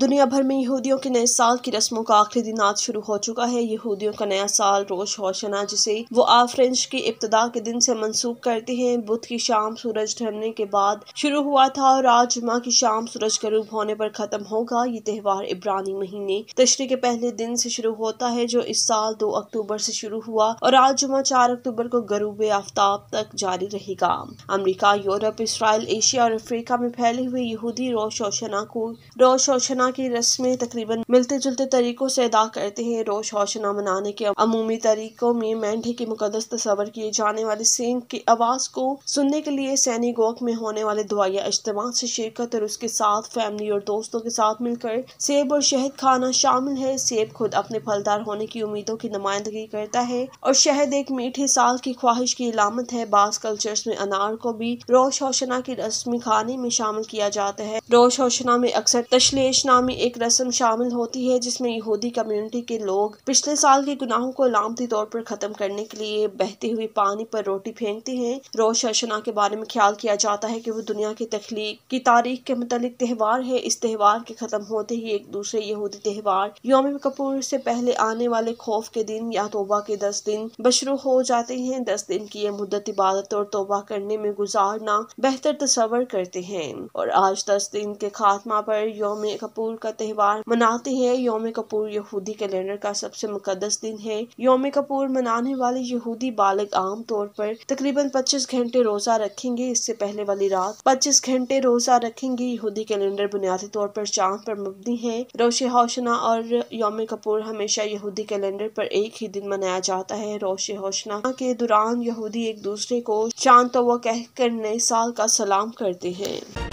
دنیا بھر میں یہودیوں کے نئے سال کی رسموں کا آخری دن آج شروع ہو چکا ہے۔ یہودیوں کا نیا سال روش ہوشنا جسے وہ آفرنج کی ابتدا کے دن سے منسوخ کرتے ہیں۔ بدھ کی شام سورج ڈھلنے کے بعد شروع ہوا تھا اور آج جمعہ کی شام سورج غروب ہونے پر ختم ہوگا۔ یہ تہوار عبرانی مہینے تشریح کے پہلے دن سے شروع ہوتا ہے، جو اس سال دو اکتوبر سے شروع ہوا اور آج جمعہ چار اکتوبر کو غروب آفتاب تک جاری رہے گا۔ امریکہ، یورپ، اسرائیل، ایشیا اور افریقہ میں پھیلے ہوئے یہودی روش ہوشنا کو روش ہوشنا کی رسمیں تقریباً ملتے جلتے طریقوں سے ادا کرتے ہیں۔ روش ہوشنا منانے کے عمومی طریقوں میں مینڈے کی مقدس تصور کیے جانے والے سینگ کی آواز کو سننے کے لیے سینی گوک میں ہونے والے دعائیا اجتماع سے شرکت اور اس کے ساتھ فیملی اور دوستوں کے ساتھ مل کر سیب اور شہد کھانا شامل ہے۔ سیب خود اپنے پھلدار ہونے کی امیدوں کی نمائندگی کرتا ہے اور شہد ایک میٹھے سال کی خواہش کی علامت ہے۔ بعض کلچرز میں انار کو بھی روش ہوشنا کی رسمی کھانے میں شامل کیا جاتا ہے۔ روش ہوشنا میں اکثر تشلیش نام نامی ایک رسم شامل ہوتی ہے جس میں یہودی کمیونٹی کے لوگ پچھلے سال کے گناہوں کو علامتی طور پر ختم کرنے کے لیے بہتے ہوئے پانی پر روٹی پھینکتے ہیں۔ روش اشنا کے بارے میں خیال کیا جاتا ہے کہ وہ دنیا کی تخلیق کی تاریخ کے متعلق تہوار ہے۔ اس تہوار کے ختم ہوتے ہی ایک دوسرے یہودی تہوار یوم کپور سے پہلے آنے والے خوف کے دن یا توبہ کے دس دن بشروع ہو جاتے ہیں۔ دس دن کی یہ مدت عبادت اور توبہ کرنے میں گزارنا بہتر تصور کرتے ہیں۔ اور آج دس دن کے خاتمہ پر یوم کپور کا تہوار مناتے ہیں۔ یوم کپور یہودی کیلنڈر کا سب سے مقدس دن ہے۔ یوم کپور منانے والے یہودی بالغ عام طور پر تقریباً پچیس گھنٹے روزہ رکھیں گے۔ اس سے پہلے والی رات پچیس گھنٹے روزہ رکھیں گے۔ یہودی کیلنڈر بنیادی طور پر چاند پر مبنی ہے۔ روش ہوشنا اور یوم کپور ہمیشہ یہودی کیلنڈر پر ایک ہی دن منایا جاتا ہے۔ روش ہوشنا کے دوران یہودی ایک دوسرے کو چاند تو وہ کہہ کر نئے سال کا سلام کرتے ہیں۔